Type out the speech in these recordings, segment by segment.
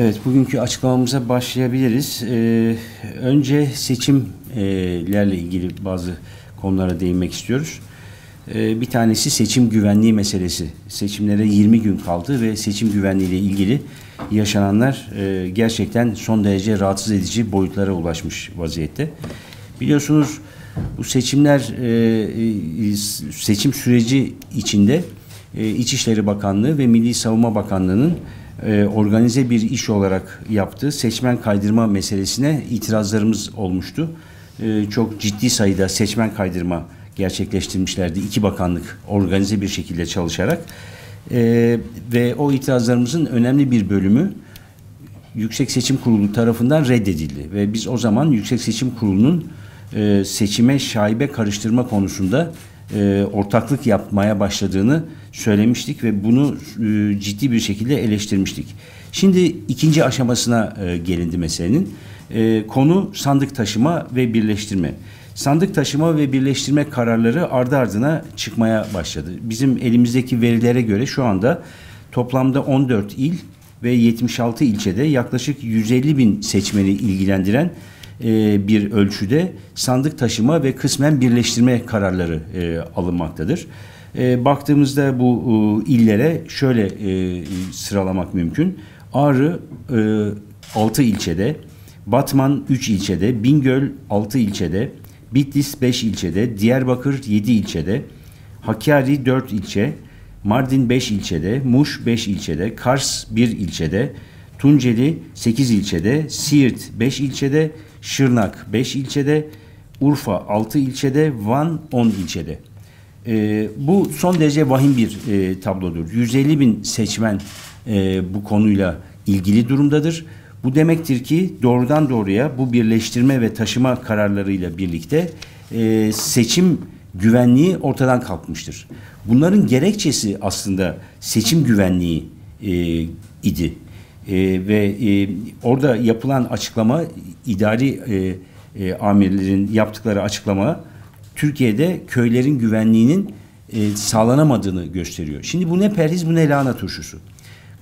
Evet, bugünkü açıklamamıza başlayabiliriz. Ee, önce seçimlerle ilgili bazı konulara değinmek istiyoruz. Ee, bir tanesi seçim güvenliği meselesi. Seçimlere 20 gün kaldı ve seçim güvenliği ile ilgili yaşananlar e, gerçekten son derece rahatsız edici boyutlara ulaşmış vaziyette. Biliyorsunuz bu seçimler e, e seçim süreci içinde e, İçişleri Bakanlığı ve Milli Savunma Bakanlığı'nın e, organize bir iş olarak yaptığı seçmen kaydırma meselesine itirazlarımız olmuştu. E, çok ciddi sayıda seçmen kaydırma gerçekleştirmişlerdi. iki bakanlık organize bir şekilde çalışarak. E, ve o itirazlarımızın önemli bir bölümü Yüksek Seçim Kurulu tarafından reddedildi. Ve biz o zaman Yüksek Seçim Kurulu'nun seçime şaibe karıştırma konusunda e, ortaklık yapmaya başladığını söylemiştik ve bunu e, ciddi bir şekilde eleştirmiştik. Şimdi ikinci aşamasına e, gelindi meselenin. E, konu sandık taşıma ve birleştirme. Sandık taşıma ve birleştirme kararları ardı ardına çıkmaya başladı. Bizim elimizdeki verilere göre şu anda toplamda 14 il ve 76 ilçede yaklaşık 150 bin seçmeni ilgilendiren e, bir ölçüde sandık taşıma ve kısmen birleştirme kararları e, alınmaktadır. E, baktığımızda bu illere şöyle sıralamak mümkün. Ağrı e, 6 ilçede, Batman 3 ilçede, Bingöl 6 ilçede, Bitlis 5 ilçede, Diyarbakır 7 ilçede, Hakkari 4 ilçe, Mardin 5 ilçede, Muş 5 ilçede, Kars 1 ilçede, Tunceli 8 ilçede, Siirt 5 ilçede, Şırnak 5 ilçede, Urfa 6 ilçede, Van 10 ilçede. E, bu son derece vahim bir e, tablodur. 150 bin seçmen e, bu konuyla ilgili durumdadır. Bu demektir ki doğrudan doğruya bu birleştirme ve taşıma kararlarıyla birlikte e, seçim güvenliği ortadan kalkmıştır. Bunların gerekçesi aslında seçim güvenliği e, idi. E, ve e, orada yapılan açıklama idari e, e, amirlerin yaptıkları açıklama Türkiye'de köylerin güvenliğinin e, sağlanamadığını gösteriyor. Şimdi bu ne perhiz bu ne lahana turşusu.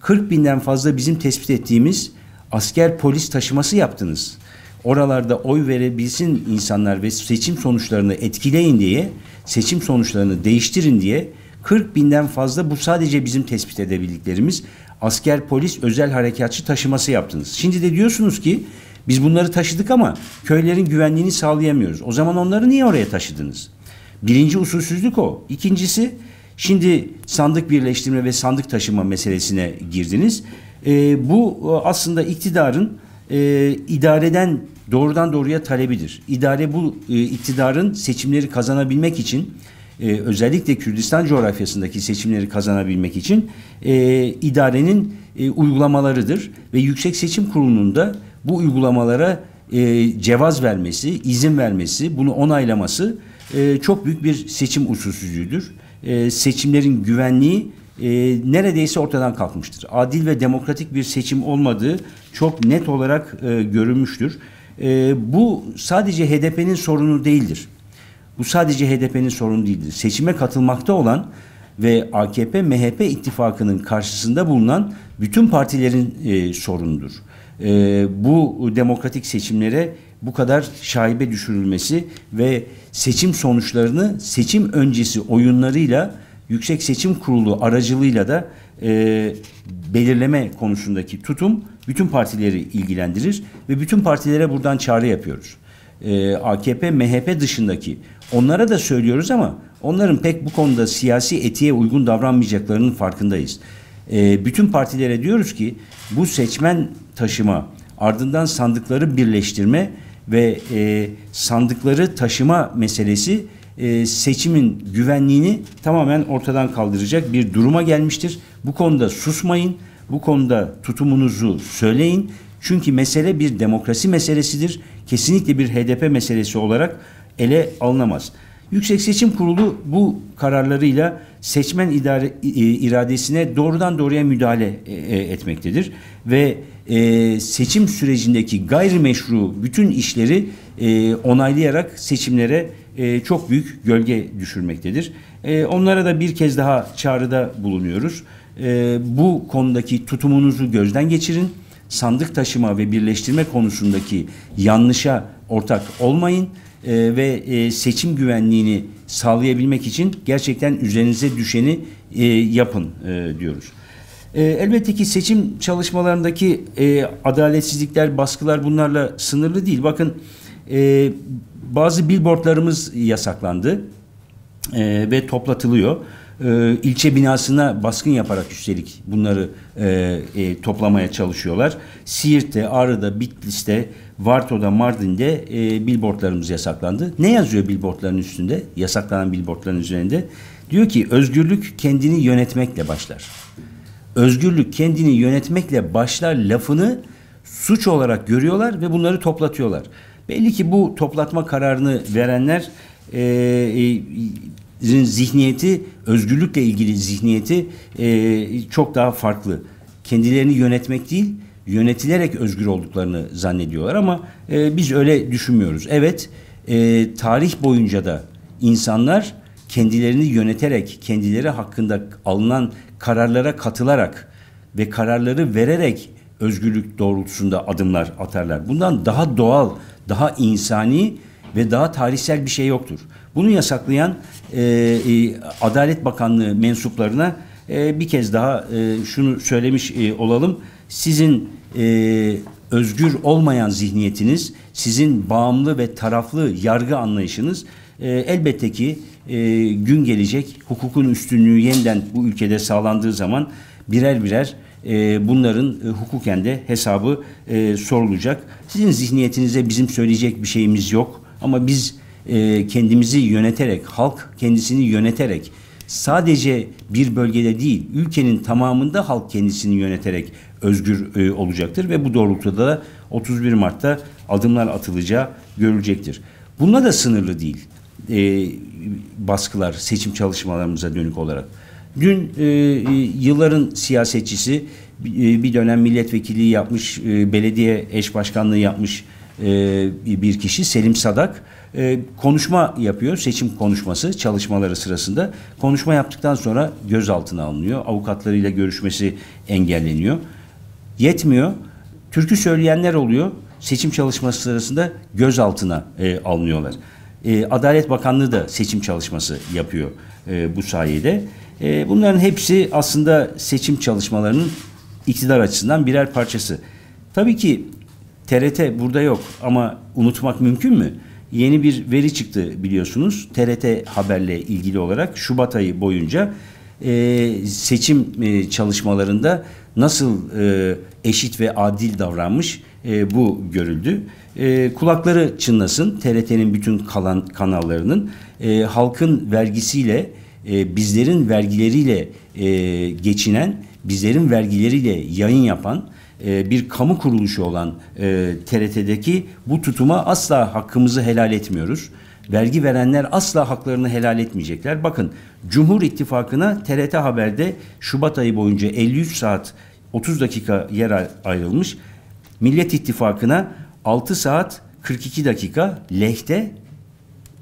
40 binden fazla bizim tespit ettiğimiz asker polis taşıması yaptınız. Oralarda oy verebilsin insanlar ve seçim sonuçlarını etkileyin diye, seçim sonuçlarını değiştirin diye 40 binden fazla bu sadece bizim tespit edebildiklerimiz asker polis özel harekatçı taşıması yaptınız. Şimdi de diyorsunuz ki biz bunları taşıdık ama köylerin güvenliğini sağlayamıyoruz. O zaman onları niye oraya taşıdınız? Birinci usulsüzlük o. İkincisi şimdi sandık birleştirme ve sandık taşıma meselesine girdiniz. E, bu aslında iktidarın e, idareden doğrudan doğruya talebidir. İdare bu e, iktidarın seçimleri kazanabilmek için e, özellikle Kürdistan coğrafyasındaki seçimleri kazanabilmek için e, idarenin e, uygulamalarıdır ve Yüksek Seçim Kurulu'nun da bu uygulamalara e, cevaz vermesi, izin vermesi, bunu onaylaması e, çok büyük bir seçim usulsüzlüğüdür. E, seçimlerin güvenliği e, neredeyse ortadan kalkmıştır. Adil ve demokratik bir seçim olmadığı çok net olarak e, görülmüştür. E, bu sadece HDP'nin sorunu değildir. Bu sadece HDP'nin sorunu değildir. Seçime katılmakta olan ve AKP MHP ittifakının karşısında bulunan bütün partilerin e, sorunudur e, bu demokratik seçimlere bu kadar şaibe düşürülmesi ve seçim sonuçlarını seçim öncesi oyunlarıyla Yüksek Seçim Kurulu aracılığıyla da e, belirleme konusundaki tutum bütün partileri ilgilendirir ve bütün partilere buradan çağrı yapıyoruz. E, AKP, MHP dışındaki onlara da söylüyoruz ama onların pek bu konuda siyasi etiğe uygun davranmayacaklarının farkındayız. E, bütün partilere diyoruz ki bu seçmen taşıma, ardından sandıkları birleştirme ve e, sandıkları taşıma meselesi e, seçimin güvenliğini tamamen ortadan kaldıracak bir duruma gelmiştir. Bu konuda susmayın, bu konuda tutumunuzu söyleyin. Çünkü mesele bir demokrasi meselesidir. Kesinlikle bir HDP meselesi olarak ele alınamaz. Yüksek Seçim Kurulu bu kararlarıyla seçmen idare, iradesine doğrudan doğruya müdahale e, e, etmektedir ve e, seçim sürecindeki gayrimeşru bütün işleri onaylayarak seçimlere çok büyük gölge düşürmektedir. Onlara da bir kez daha çağrıda bulunuyoruz. Bu konudaki tutumunuzu gözden geçirin sandık taşıma ve birleştirme konusundaki yanlışa ortak olmayın e, ve e, seçim güvenliğini sağlayabilmek için gerçekten üzerinize düşeni e, yapın e, diyoruz. E, elbette ki seçim çalışmalarındaki e, adaletsizlikler, baskılar bunlarla sınırlı değil. Bakın e, bazı billboardlarımız yasaklandı e, ve toplatılıyor. E, ilçe binasına baskın yaparak üstelik bunları e, e, toplamaya çalışıyorlar. Siirt'te, Ağrı'da, Bitlis'te, Varto'da, Mardin'de e, billboardlarımız yasaklandı. Ne yazıyor billboardların üstünde? Yasaklanan billboardların üzerinde. Diyor ki özgürlük kendini yönetmekle başlar. Özgürlük kendini yönetmekle başlar lafını suç olarak görüyorlar ve bunları toplatıyorlar. Belli ki bu toplatma kararını verenler e, e, zihniyeti, özgürlükle ilgili zihniyeti e, çok daha farklı. Kendilerini yönetmek değil, yönetilerek özgür olduklarını zannediyorlar ama e, biz öyle düşünmüyoruz. Evet, e, tarih boyunca da insanlar kendilerini yöneterek, kendileri hakkında alınan kararlara katılarak ve kararları vererek özgürlük doğrultusunda adımlar atarlar. Bundan daha doğal, daha insani ve daha tarihsel bir şey yoktur. Bunu yasaklayan Adalet Bakanlığı mensuplarına e, bir kez daha e, şunu söylemiş e, olalım. Sizin e, özgür olmayan zihniyetiniz, sizin bağımlı ve taraflı yargı anlayışınız e, elbette ki e, gün gelecek hukukun üstünlüğü yeniden bu ülkede sağlandığı zaman birer birer e, bunların e, hukuken de hesabı e, sorulacak. Sizin zihniyetinize bizim söyleyecek bir şeyimiz yok ama biz e, kendimizi yöneterek, halk kendisini yöneterek sadece bir bölgede değil, ülkenin tamamında halk kendisini yöneterek özgür e, olacaktır ve bu doğrultuda da 31 Mart'ta adımlar atılacağı görülecektir. Bununla da sınırlı değil e, baskılar seçim çalışmalarımıza dönük olarak. Dün e, yılların siyasetçisi e, bir dönem milletvekilliği yapmış, e, belediye eş başkanlığı yapmış e, bir kişi Selim Sadak e, konuşma yapıyor. Seçim konuşması çalışmaları sırasında. Konuşma yaptıktan sonra gözaltına alınıyor. Avukatlarıyla görüşmesi engelleniyor. Yetmiyor. Türkü söyleyenler oluyor. Seçim çalışması sırasında gözaltına e, alınıyorlar. E, Adalet Bakanlığı da seçim çalışması yapıyor e, bu sayede. E, bunların hepsi aslında seçim çalışmalarının iktidar açısından birer parçası. Tabii ki TRT burada yok ama unutmak mümkün mü? Yeni bir veri çıktı biliyorsunuz. TRT haberle ilgili olarak Şubat ayı boyunca e, seçim e, çalışmalarında nasıl e, eşit ve adil davranmış e, bu görüldü. E, kulakları çınlasın TRT'nin bütün kalan kanallarının e, halkın vergisiyle e, bizlerin vergileriyle e, geçinen bizlerin vergileriyle yayın yapan e, bir kamu kuruluşu olan e, TRT'deki bu tutuma asla hakkımızı helal etmiyoruz. Vergi verenler asla haklarını helal etmeyecekler. Bakın Cumhur İttifakı'na TRT Haber'de Şubat ayı boyunca 53 saat 30 dakika yer ayrılmış. Millet İttifakı'na 6 saat 42 dakika lehte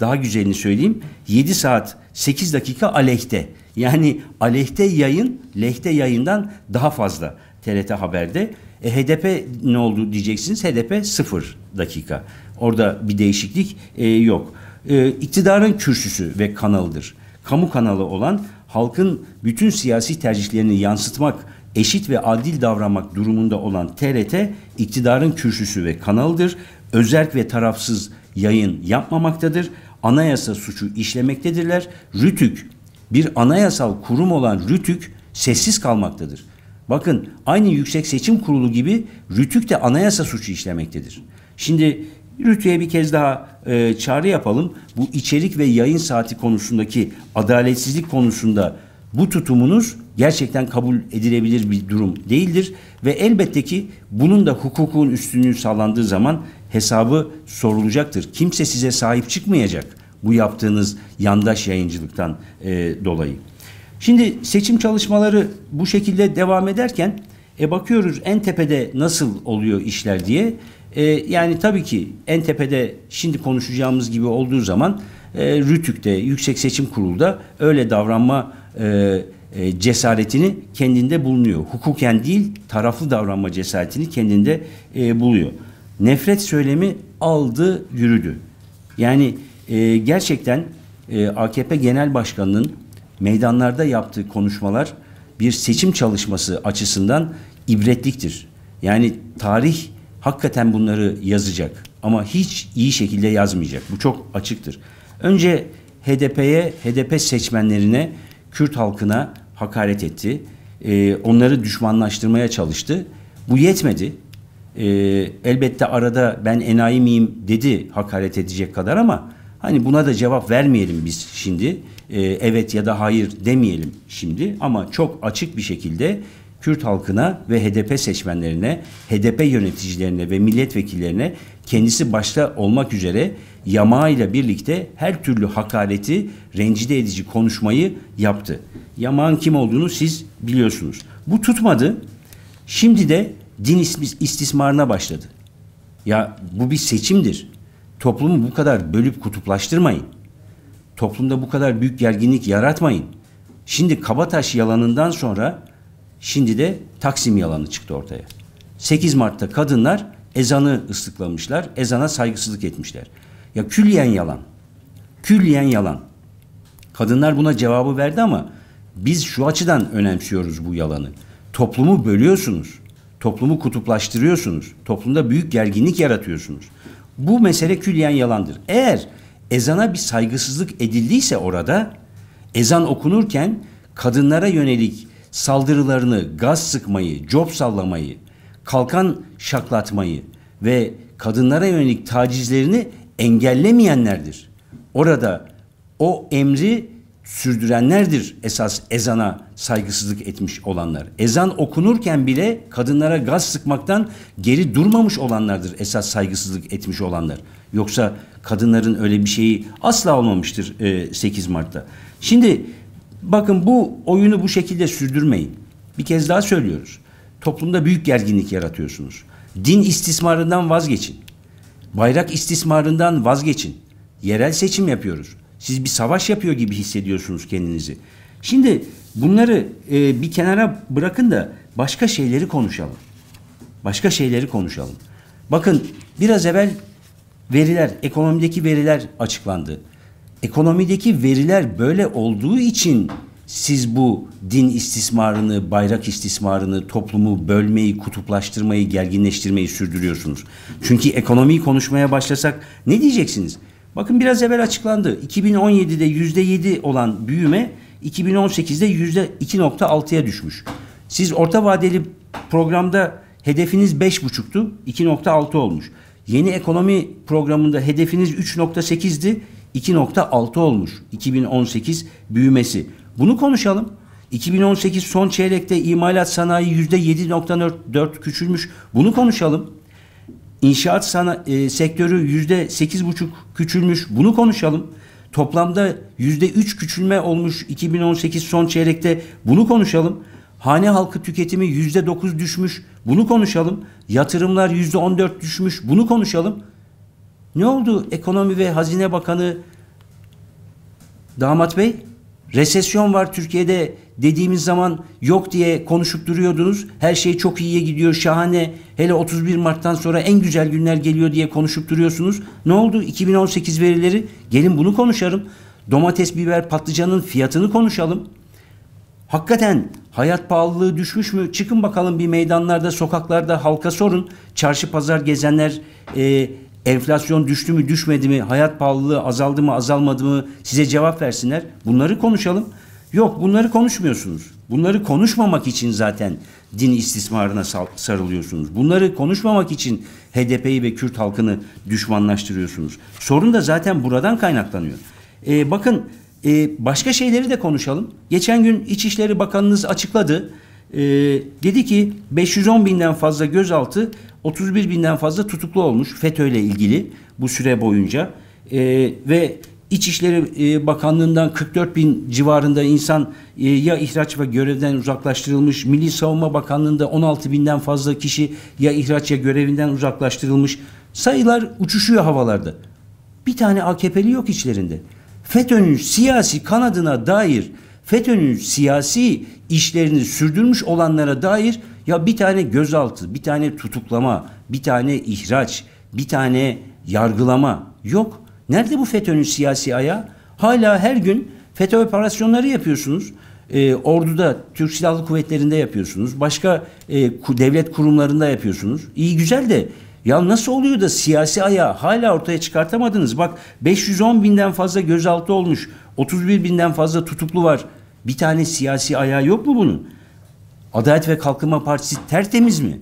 daha güzelini söyleyeyim 7 saat 8 dakika aleyhte. Yani aleyhte yayın lehte yayından daha fazla TRT Haber'de. E, HDP ne oldu diyeceksiniz. HDP 0 dakika. Orada bir değişiklik e, yok. E, iktidarın kürsüsü ve kanalıdır. Kamu kanalı olan halkın bütün siyasi tercihlerini yansıtmak eşit ve adil davranmak durumunda olan TRT iktidarın kürsüsü ve kanalıdır. Özerk ve tarafsız yayın yapmamaktadır. Anayasa suçu işlemektedirler. Rütük bir anayasal kurum olan Rütük sessiz kalmaktadır. Bakın aynı Yüksek Seçim Kurulu gibi Rütük de anayasa suçu işlemektedir. Şimdi Rütü'ye bir kez daha e, çağrı yapalım. Bu içerik ve yayın saati konusundaki adaletsizlik konusunda bu tutumunuz gerçekten kabul edilebilir bir durum değildir ve elbette ki bunun da hukukun üstünlüğü sağlandığı zaman hesabı sorulacaktır. Kimse size sahip çıkmayacak bu yaptığınız yandaş yayıncılıktan e, dolayı. Şimdi seçim çalışmaları bu şekilde devam ederken e bakıyoruz en tepede nasıl oluyor işler diye. E, yani tabii ki en tepede şimdi konuşacağımız gibi olduğu zaman e, Rütük'te, Yüksek Seçim Kurulu'da öyle davranma e, e, cesaretini kendinde bulunuyor. Hukuken değil taraflı davranma cesaretini kendinde e, buluyor. Nefret söylemi aldı yürüdü. Yani e, gerçekten e, AKP Genel Başkanı'nın meydanlarda yaptığı konuşmalar bir seçim çalışması açısından ibretliktir. Yani tarih hakikaten bunları yazacak ama hiç iyi şekilde yazmayacak. Bu çok açıktır. Önce HDP'ye, HDP seçmenlerine, Kürt halkına hakaret etti. Ee, onları düşmanlaştırmaya çalıştı. Bu yetmedi. Ee, elbette arada ben enayi miyim dedi hakaret edecek kadar ama hani buna da cevap vermeyelim biz şimdi. Ee, evet ya da hayır demeyelim şimdi ama çok açık bir şekilde Kürt halkına ve HDP seçmenlerine, HDP yöneticilerine ve milletvekillerine kendisi başta olmak üzere Yamağa ile birlikte her türlü hakareti, rencide edici konuşmayı yaptı. Yamağın kim olduğunu siz biliyorsunuz. Bu tutmadı. Şimdi de din istismarına başladı. Ya bu bir seçimdir. Toplumu bu kadar bölüp kutuplaştırmayın. Toplumda bu kadar büyük gerginlik yaratmayın. Şimdi Kabataş yalanından sonra şimdi de Taksim yalanı çıktı ortaya. 8 Mart'ta kadınlar ezanı ıslıklamışlar, ezana saygısızlık etmişler. Ya külliyen yalan. Külliyen yalan. Kadınlar buna cevabı verdi ama biz şu açıdan önemsiyoruz bu yalanı. Toplumu bölüyorsunuz. Toplumu kutuplaştırıyorsunuz. Toplumda büyük gerginlik yaratıyorsunuz. Bu mesele külliyen yalandır. Eğer ezana bir saygısızlık edildiyse orada ezan okunurken kadınlara yönelik saldırılarını, gaz sıkmayı, cop sallamayı, kalkan şaklatmayı ve kadınlara yönelik tacizlerini engellemeyenlerdir. Orada o emri sürdürenlerdir esas ezana saygısızlık etmiş olanlar. Ezan okunurken bile kadınlara gaz sıkmaktan geri durmamış olanlardır esas saygısızlık etmiş olanlar. Yoksa kadınların öyle bir şeyi asla olmamıştır 8 Mart'ta. Şimdi bakın bu oyunu bu şekilde sürdürmeyin. Bir kez daha söylüyoruz. Toplumda büyük gerginlik yaratıyorsunuz. Din istismarından vazgeçin. Bayrak istismarından vazgeçin. Yerel seçim yapıyoruz. Siz bir savaş yapıyor gibi hissediyorsunuz kendinizi. Şimdi bunları e, bir kenara bırakın da başka şeyleri konuşalım. Başka şeyleri konuşalım. Bakın biraz evvel veriler, ekonomideki veriler açıklandı. Ekonomideki veriler böyle olduğu için siz bu din istismarını, bayrak istismarını, toplumu bölmeyi, kutuplaştırmayı, gerginleştirmeyi sürdürüyorsunuz. Çünkü ekonomiyi konuşmaya başlasak ne diyeceksiniz? Bakın biraz evvel açıklandı. 2017'de %7 olan büyüme 2018'de %2.6'ya düşmüş. Siz orta vadeli programda hedefiniz 5.5'tu, 2.6 olmuş. Yeni ekonomi programında hedefiniz 3.8'di, 2.6 olmuş 2018 büyümesi. Bunu konuşalım. 2018 son çeyrekte imalat sanayi yüzde 7.4 küçülmüş. Bunu konuşalım. İnşaat sana, e, sektörü yüzde sekiz buçuk küçülmüş. Bunu konuşalım. Toplamda yüzde üç küçülme olmuş 2018 son çeyrekte. Bunu konuşalım. Hane halkı tüketimi yüzde dokuz düşmüş. Bunu konuşalım. Yatırımlar yüzde on dört düşmüş. Bunu konuşalım. Ne oldu Ekonomi ve Hazine Bakanı Damat Bey? Resesyon var Türkiye'de dediğimiz zaman yok diye konuşup duruyordunuz. Her şey çok iyiye gidiyor, şahane. Hele 31 Mart'tan sonra en güzel günler geliyor diye konuşup duruyorsunuz. Ne oldu? 2018 verileri. Gelin bunu konuşalım. Domates, biber, patlıcanın fiyatını konuşalım. Hakikaten hayat pahalılığı düşmüş mü? Çıkın bakalım bir meydanlarda, sokaklarda halka sorun. Çarşı pazar gezenler e, Enflasyon düştü mü düşmedi mi? Hayat pahalılığı azaldı mı azalmadı mı? Size cevap versinler. Bunları konuşalım. Yok bunları konuşmuyorsunuz. Bunları konuşmamak için zaten din istismarına sarılıyorsunuz. Bunları konuşmamak için HDP'yi ve Kürt halkını düşmanlaştırıyorsunuz. Sorun da zaten buradan kaynaklanıyor. Ee, bakın e, başka şeyleri de konuşalım. Geçen gün İçişleri Bakanınız açıkladı. Ee, dedi ki 510 binden fazla gözaltı 31 binden fazla tutuklu olmuş FETÖ ile ilgili bu süre boyunca e, ve İçişleri e, Bakanlığı'ndan 44 bin civarında insan e, ya ihraç ve görevden uzaklaştırılmış. Milli Savunma Bakanlığı'nda 16 binden fazla kişi ya ihraç ya görevinden uzaklaştırılmış. Sayılar uçuşuyor havalarda. Bir tane AKP'li yok içlerinde. FETÖ'nün siyasi kanadına dair FETÖ'nün siyasi işlerini sürdürmüş olanlara dair ya bir tane gözaltı, bir tane tutuklama, bir tane ihraç, bir tane yargılama yok. Nerede bu FETÖ'nün siyasi ayağı? Hala her gün FETÖ operasyonları yapıyorsunuz. Ee, orduda, Türk Silahlı Kuvvetleri'nde yapıyorsunuz. Başka e, devlet kurumlarında yapıyorsunuz. İyi güzel de ya nasıl oluyor da siyasi ayağı hala ortaya çıkartamadınız? Bak 510 binden fazla gözaltı olmuş. 31 binden fazla tutuklu var. Bir tane siyasi ayağı yok mu bunun? Adalet ve Kalkınma Partisi tertemiz mi?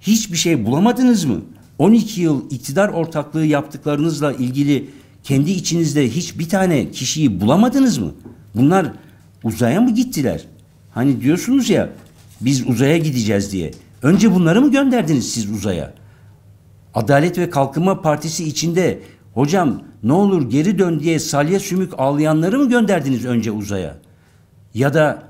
Hiçbir şey bulamadınız mı? 12 yıl iktidar ortaklığı yaptıklarınızla ilgili kendi içinizde hiçbir tane kişiyi bulamadınız mı? Bunlar uzaya mı gittiler? Hani diyorsunuz ya biz uzaya gideceğiz diye. Önce bunları mı gönderdiniz siz uzaya? Adalet ve Kalkınma Partisi içinde hocam ne olur geri dön diye salya sümük ağlayanları mı gönderdiniz önce uzaya? Ya da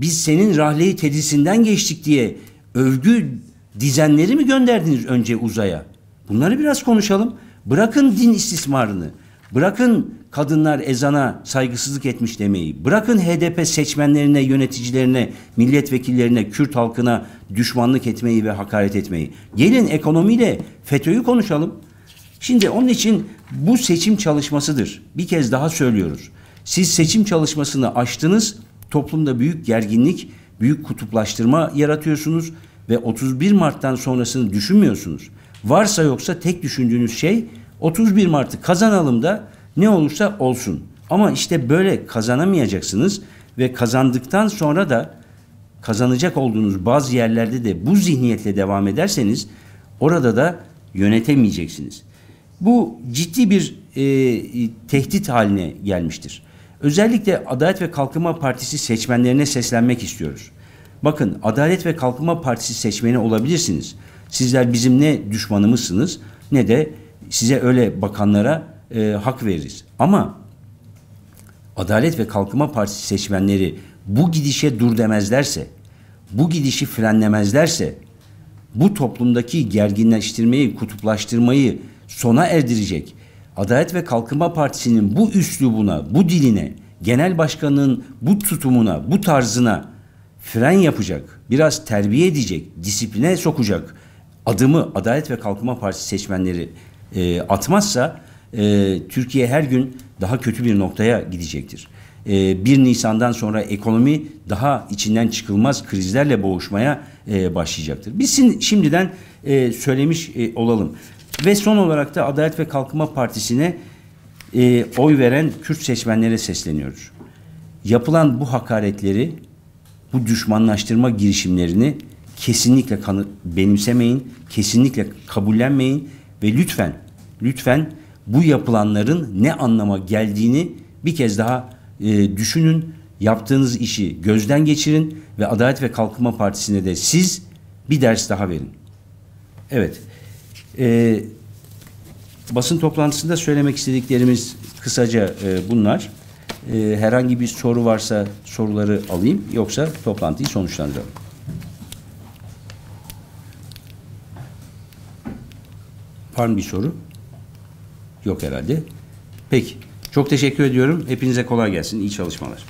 biz senin rahleyi tedrisinden geçtik diye övgü dizenleri mi gönderdiniz önce uzaya? Bunları biraz konuşalım. Bırakın din istismarını. Bırakın kadınlar ezana saygısızlık etmiş demeyi. Bırakın HDP seçmenlerine, yöneticilerine, milletvekillerine, Kürt halkına düşmanlık etmeyi ve hakaret etmeyi. Gelin ekonomiyle FETÖ'yü konuşalım. Şimdi onun için bu seçim çalışmasıdır. Bir kez daha söylüyoruz. Siz seçim çalışmasını açtınız, toplumda büyük gerginlik, büyük kutuplaştırma yaratıyorsunuz ve 31 Mart'tan sonrasını düşünmüyorsunuz. Varsa yoksa tek düşündüğünüz şey 31 Mart'ı kazanalım da ne olursa olsun. Ama işte böyle kazanamayacaksınız ve kazandıktan sonra da kazanacak olduğunuz bazı yerlerde de bu zihniyetle devam ederseniz orada da yönetemeyeceksiniz. Bu ciddi bir e, tehdit haline gelmiştir. Özellikle Adalet ve Kalkınma Partisi seçmenlerine seslenmek istiyoruz. Bakın Adalet ve Kalkınma Partisi seçmeni olabilirsiniz. Sizler bizim ne düşmanımızsınız ne de size öyle bakanlara e, hak veririz. Ama Adalet ve Kalkınma Partisi seçmenleri bu gidişe dur demezlerse, bu gidişi frenlemezlerse, bu toplumdaki gerginleştirmeyi, kutuplaştırmayı sona erdirecek, Adalet ve Kalkınma Partisi'nin bu üslubuna, bu diline, genel başkanın bu tutumuna, bu tarzına fren yapacak, biraz terbiye edecek, disipline sokacak adımı Adalet ve Kalkınma Partisi seçmenleri e, atmazsa e, Türkiye her gün daha kötü bir noktaya gidecektir. E, 1 Nisan'dan sonra ekonomi daha içinden çıkılmaz krizlerle boğuşmaya e, başlayacaktır. Biz şimdiden e, söylemiş e, olalım. Ve son olarak da Adalet ve Kalkınma Partisi'ne e, oy veren Kürt seçmenlere sesleniyoruz. Yapılan bu hakaretleri, bu düşmanlaştırma girişimlerini kesinlikle kanı, benimsemeyin, kesinlikle kabullenmeyin ve lütfen, lütfen bu yapılanların ne anlama geldiğini bir kez daha e, düşünün. Yaptığınız işi gözden geçirin ve Adalet ve Kalkınma Partisi'ne de siz bir ders daha verin. Evet. E, basın toplantısında söylemek istediklerimiz kısaca e, bunlar. E, herhangi bir soru varsa soruları alayım yoksa toplantıyı sonuçlandıralım. Var mı bir soru? Yok herhalde. Peki. Çok teşekkür ediyorum. Hepinize kolay gelsin. İyi çalışmalar.